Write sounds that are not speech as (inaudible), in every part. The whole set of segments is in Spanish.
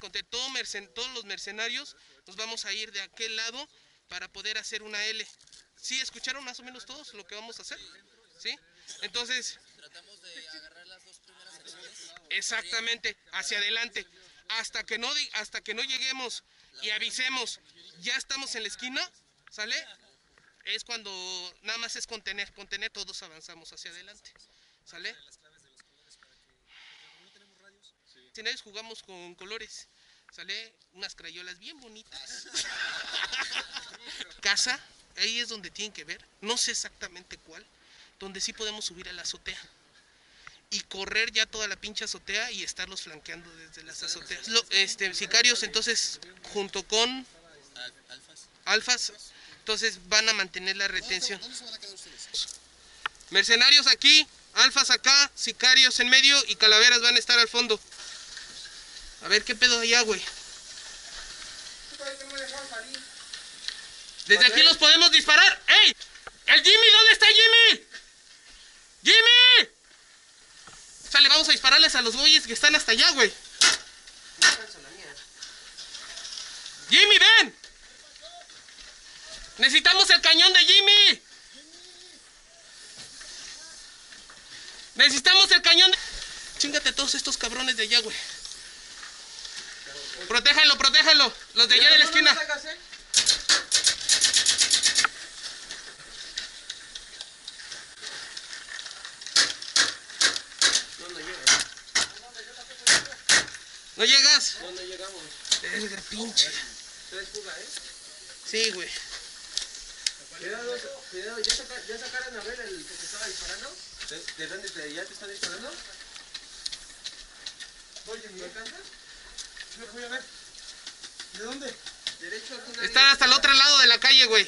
Con todo todos los mercenarios nos vamos a ir de aquel lado para poder hacer una L. ¿Sí escucharon más o menos todos lo que vamos a hacer? ¿Sí? Entonces, Tratamos de agarrar las dos primeras exactamente, hacia adelante. Hasta que no hasta que no lleguemos y avisemos, ya estamos en la esquina, ¿sale? Es cuando nada más es contener, contener, todos avanzamos hacia adelante. ¿Sale? Escenarios jugamos con colores. ¿Sale? Unas crayolas bien bonitas. (laughs) Casa, ahí es donde tienen que ver. No sé exactamente cuál. Donde sí podemos subir a la azotea. Y correr ya toda la pinche azotea y estarlos flanqueando desde las azoteas. Lo- este, sicarios, entonces, junto con Al- alfas. entonces van a mantener la retención. Mercenarios aquí, alfas acá, sicarios en medio y calaveras van a estar al fondo. A ver qué pedo allá, güey. Desde aquí los podemos disparar. ¡Ey! ¡El Jimmy! ¿Dónde está Jimmy? ¡Jimmy! Sale, vamos a dispararles a los güeyes que están hasta allá, güey. Jimmy, ven. Necesitamos el cañón de Jimmy. Necesitamos el cañón de... Chingate todos estos cabrones de allá, güey. Protéjanlo, protéjanlo. Los de allá de la esquina. ¿No llegas? ¿Dónde llegamos? Verga, pinche. Tres fuga, ¿eh? Sí, güey. Cuidado, cuidado, ¿ya, saca- ya sacaron a ver el que te estaba disparando? ¿De, de dónde te, ya te está disparando? Oye, ¿me alcanzas? Voy a ver. ¿De dónde? Derecho a Están hasta el otro lado de la calle, güey.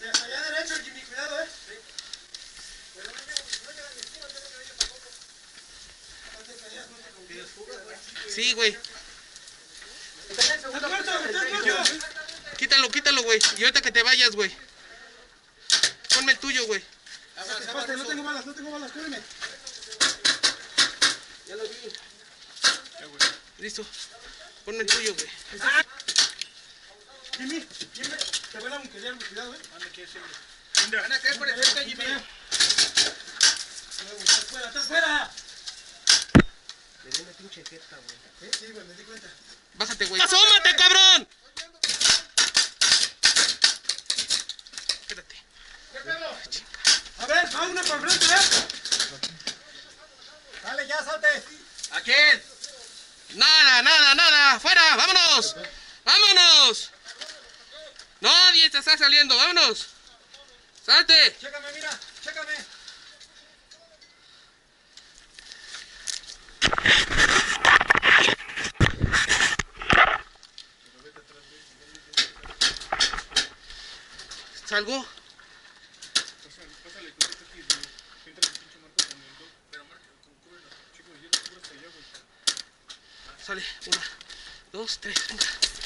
De hasta allá derecho, Jimmy, cuidado, eh. Sí, güey. ¡Está muerto! ¡Está muerto! Quítalo, quítalo, güey. Y ahorita que te vayas, güey. Ponme el tuyo, güey. No tengo balas, no tengo balas, espérame. Ya lo vi. Listo. Ponme el tuyo, güey. Jimmy, Jimmy, te van a bunkerear, cuidado, eh. Van a caer por el frente, Jimmy. ¡Estás fuera, estás fuera! Le di una pinche jeta, güey. Sí, güey, me di cuenta. Bájate, güey. ¡Asómate, cabrón! Una por frente, ¿eh? Dale, ya, salte. ¿A quién? Nada, nada, nada. ¡Fuera! ¡Vámonos! ¡Vámonos! Nadie te está saliendo. ¡Vámonos! ¡Salte! Chécame, mira, chécame. ¿Salgo? Sale, una, dos, tres, venga.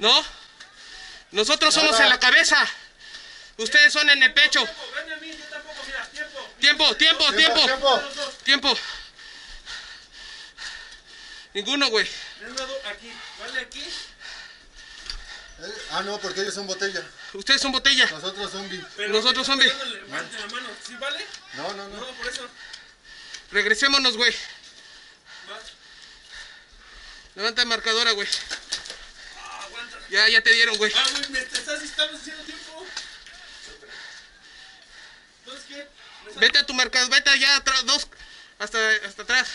¿No? Nosotros somos en la cabeza. Ustedes son en el pecho. Tiempo. Tiempo, tiempo, tiempo. Tiempo. Ninguno, güey. Aquí, vale aquí. Eh, ah, no, porque ellos son botella. Ustedes son botella. Nosotros zombie. Nosotros zombie. Levante la mano. ¿Sí vale? No, no, No, no. por eso. Regresémonos, güey. Va. Levanta marcadora, güey. Ya, ya te dieron, güey. Ah, güey, me estás estamos haciendo tiempo. Entonces, ¿qué? ¿Me sal- Vete a tu marcador, vete allá atrás, dos, hasta, hasta atrás.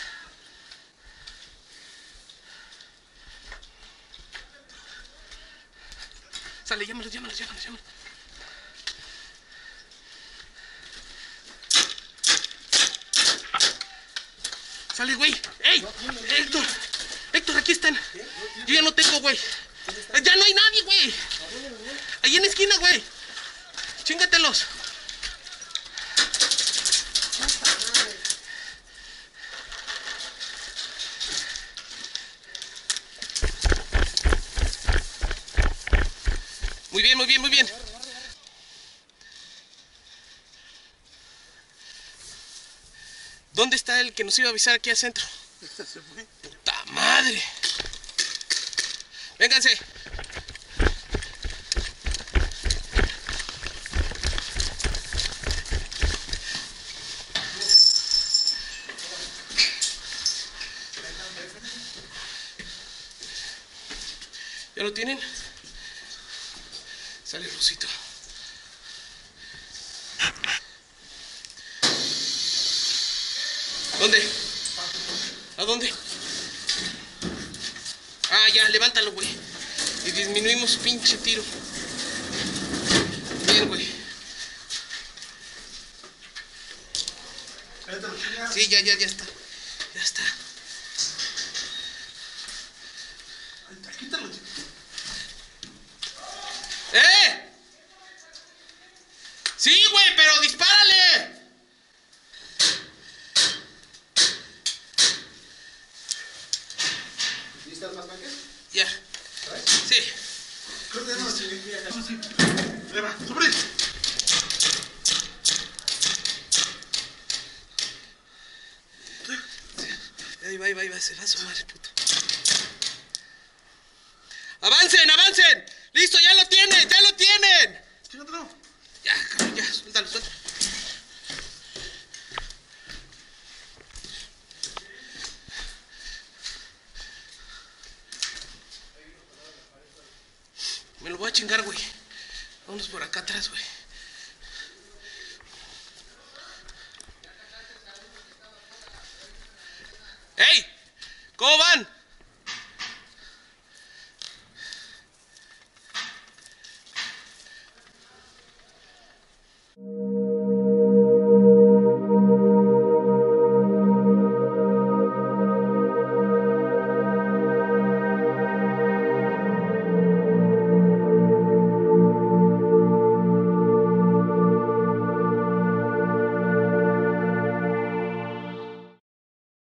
Sale, llámalos, llámalos, llámalos, llámalos. Sale, güey. ¡Ey! Héctor, Héctor, aquí están. Yo ya no tengo, güey. Ya no hay nadie, güey. Ahí en la esquina, güey. Chíngatelos. Muy bien, muy bien, muy bien. ¿Dónde está el que nos iba a avisar aquí al centro? (laughs) ¡Puta madre! Vénganse. ¿Ya lo tienen? Sale Rosito. ¿Dónde? ¿A dónde? Ya, levántalo, güey. Y disminuimos pinche tiro. Bien, güey. Sí, ya, ya, ya está. Ya está. ¡Eh! Sí, güey, pero dispárale. ¿Listas más mangas? Ya. Sí. Ahí va, sobre. Ahí va, ahí va, ahí va, se va a sumar, puto. ¡Avancen, avancen! ¡Listo, ya lo tienen, ya lo tienen! Chígatelo. Ya, cabrón, ya, suéltalo, suéltalo. Me lo voy a chingar, güey. Vámonos por acá atrás, güey. ¡Ey! ¿Cómo van?